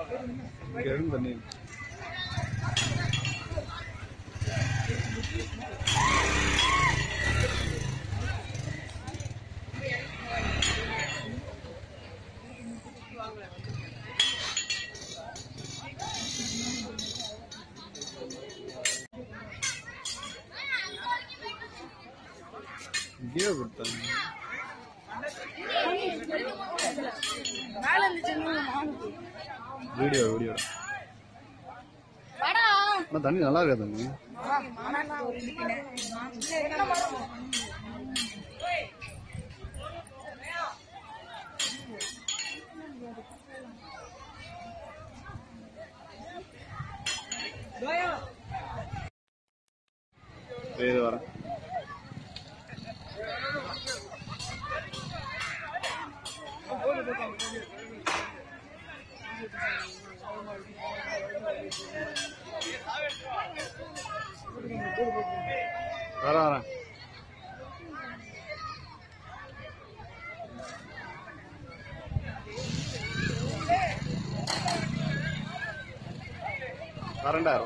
இருக்கு தண்ணி இங்கேயே கொடுத்தாங்க மேல இருந்துச்சு இன்னும் மானுக்கு. வீடியோ வீடியோ வாடா. ஆனால் தண்ணி நல்லா இருக்கா தண்ணி இதுக்குன்னு. என்ன மரம்? சரி